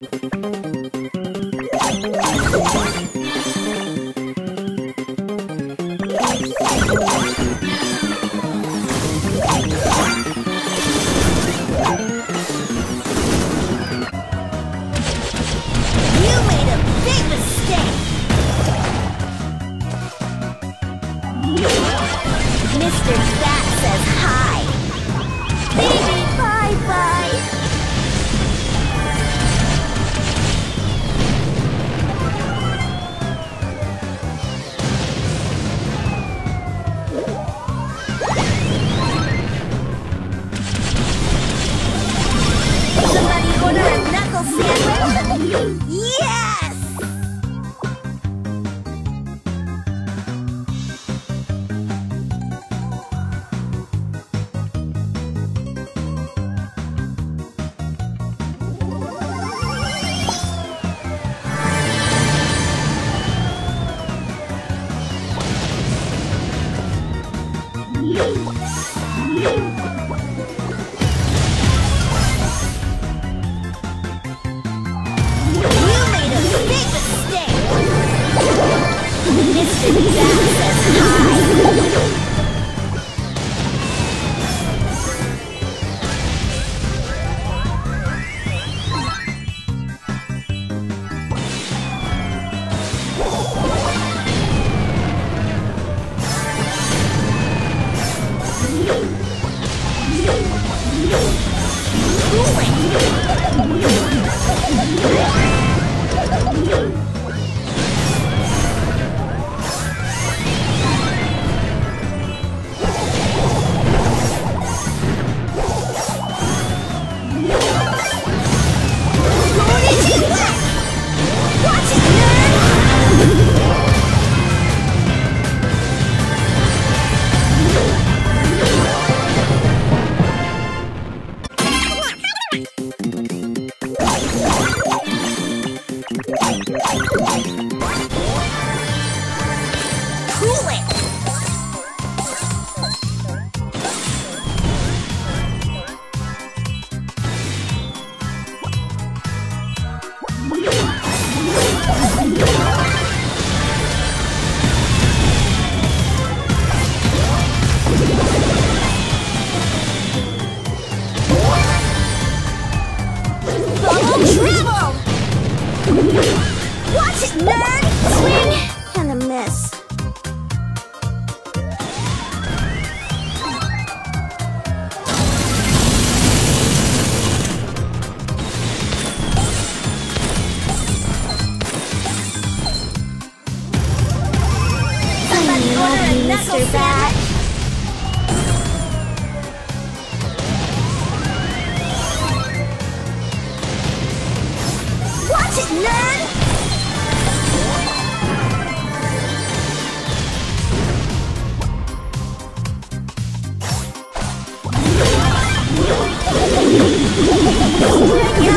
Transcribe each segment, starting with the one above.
Mr. Bat says hi! Somebody order a knuckle sandwich? Yes! Mr. Bat says Cool it! Mr. Bat. Watch it, nerd! Bring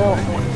bored.